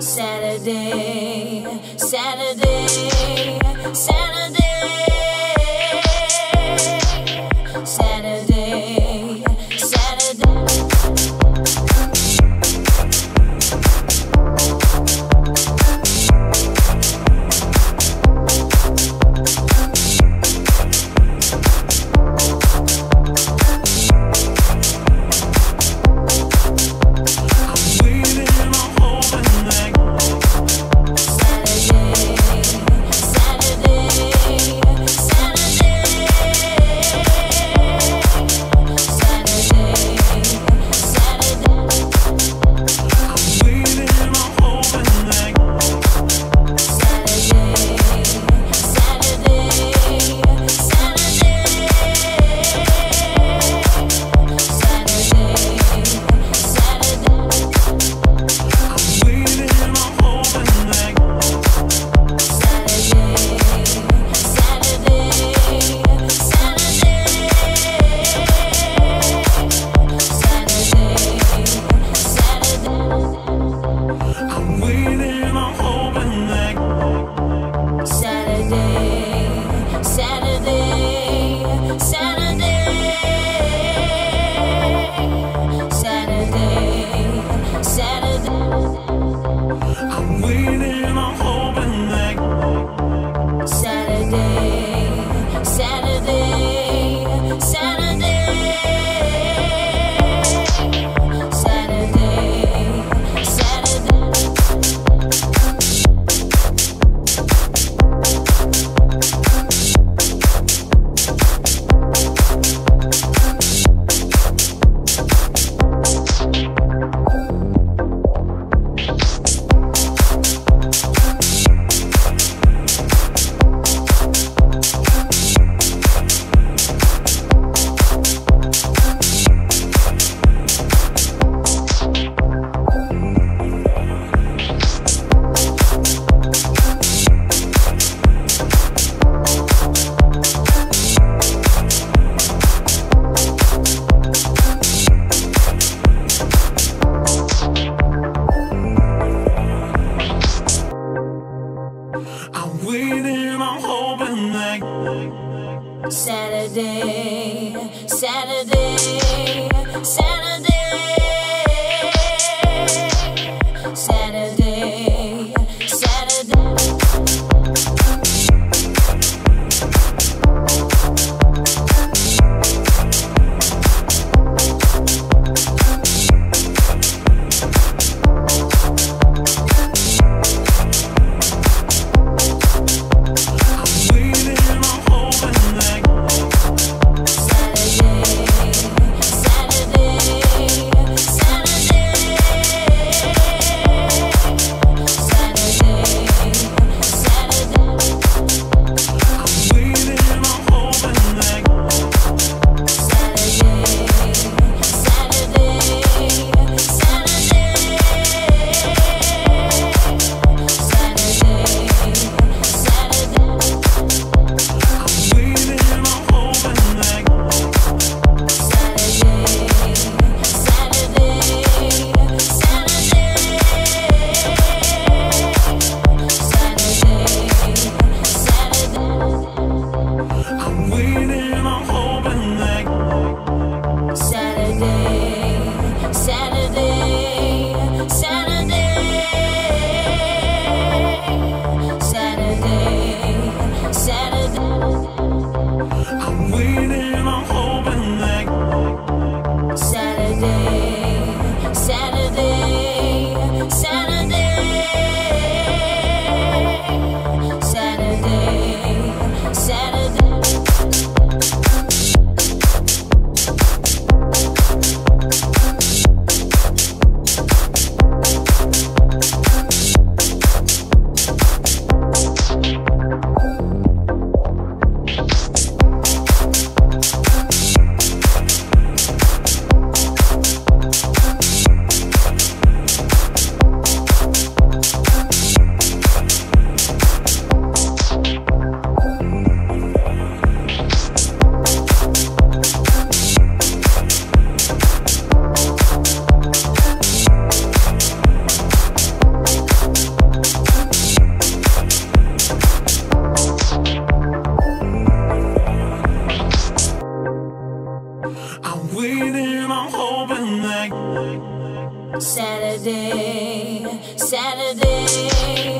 Saturday, Saturday, Saturday. better Saturday.